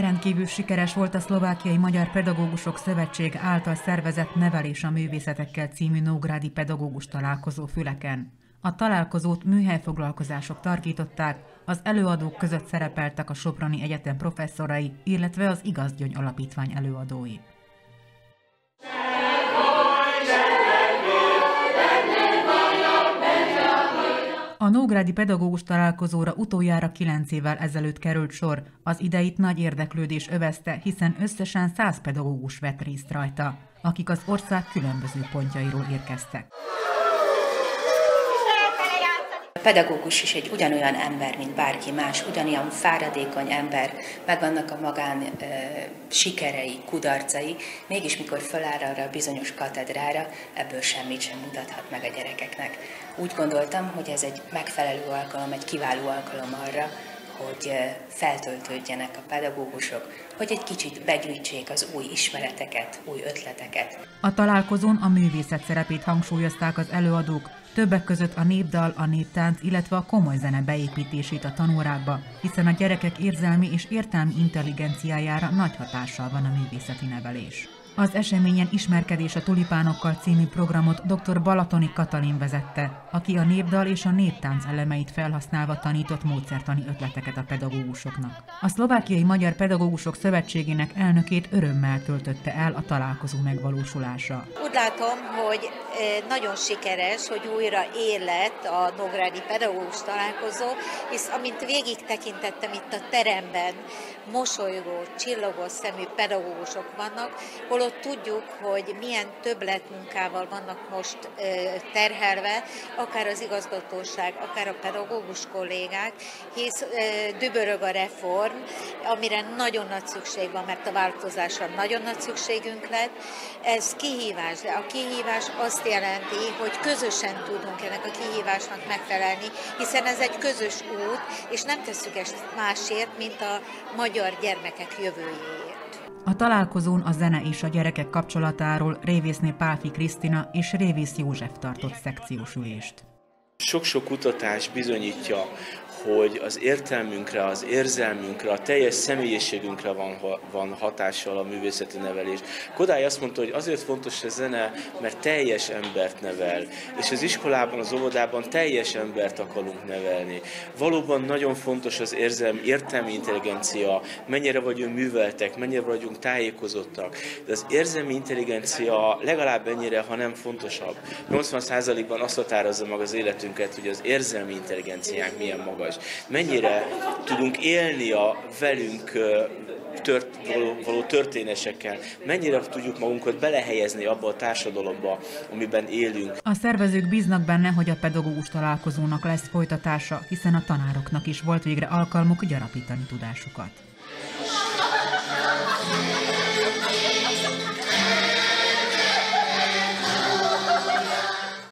Rendkívül sikeres volt a Szlovákiai Magyar Pedagógusok Szövetség által szervezett Nevelés a művészetekkel című Nógrádi pedagógus találkozó füleken. A találkozót műhelyfoglalkozások tarkították, az előadók között szerepeltek a Soproni Egyetem professzorai, illetve az Igazgyöny Alapítvány előadói. A Nógrádi pedagógus találkozóra utoljára kilenc évvel ezelőtt került sor. Az ideit nagy érdeklődés övezte, hiszen összesen száz pedagógus vett részt rajta, akik az ország különböző pontjairól érkeztek pedagógus is egy ugyanolyan ember, mint bárki más, ugyanolyan fáradékony ember, megvannak a magán e, sikerei, kudarcai, mégis mikor föláll arra a bizonyos katedrára, ebből semmit sem mutathat meg a gyerekeknek. Úgy gondoltam, hogy ez egy megfelelő alkalom, egy kiváló alkalom arra, hogy feltöltődjenek a pedagógusok, hogy egy kicsit begyűjtsék az új ismereteket, új ötleteket. A találkozón a művészet szerepét hangsúlyozták az előadók, Többek között a népdal, a néptánc, illetve a komoly zene beépítését a tanórákba, hiszen a gyerekek érzelmi és értelmi intelligenciájára nagy hatással van a művészeti nevelés. Az eseményen Ismerkedés a tulipánokkal című programot dr. Balatoni Katalin vezette, aki a népdal és a néptánc elemeit felhasználva tanított módszertani ötleteket a pedagógusoknak. A Szlovákiai Magyar Pedagógusok Szövetségének elnökét örömmel töltötte el a találkozó megvalósulása. Úgy látom, hogy nagyon sikeres, hogy újra élet a Nográdi Pedagógus találkozó, hisz amint végig tekintettem itt a teremben, mosolygó, csillogó szemű pedagógusok vannak, holott tudjuk, hogy milyen többletmunkával vannak most terhelve, akár az igazgatóság, akár a pedagógus kollégák, hisz dübörög a reform, amire nagyon nagy szükség van, mert a változásra nagyon nagy szükségünk lett. Ez kihívás, de a kihívás azt jelenti, hogy közösen tudunk ennek a kihívásnak megfelelni, hiszen ez egy közös út, és nem tesszük ezt másért, mint a magyar gyermekek jövőjéért. A találkozón a zene és a gyerekek kapcsolatáról Révészné Pálfi Krisztina és Révész József tartott szekciós ülést. Sok-sok kutatás bizonyítja, hogy az értelmünkre, az érzelmünkre, a teljes személyiségünkre van, van hatással a művészeti nevelés. Kodály azt mondta, hogy azért fontos a zene, mert teljes embert nevel, és az iskolában, az óvodában teljes embert akarunk nevelni. Valóban nagyon fontos az érzelmi, értelmi intelligencia, mennyire vagyunk műveltek, mennyire vagyunk tájékozottak, de az érzelmi intelligencia legalább ennyire, ha nem fontosabb. 80%-ban azt határozza meg az életünket, hogy az érzelmi intelligenciánk milyen magas fontos. Mennyire tudunk élni a velünk tört, való, való történésekkel, mennyire tudjuk magunkat belehelyezni abba a társadalomba, amiben élünk. A szervezők bíznak benne, hogy a pedagógus találkozónak lesz folytatása, hiszen a tanároknak is volt végre alkalmuk gyarapítani tudásukat.